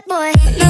sad boy.